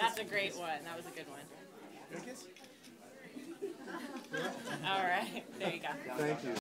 That's a great one. That was a good one. All right. There you go. Thank you.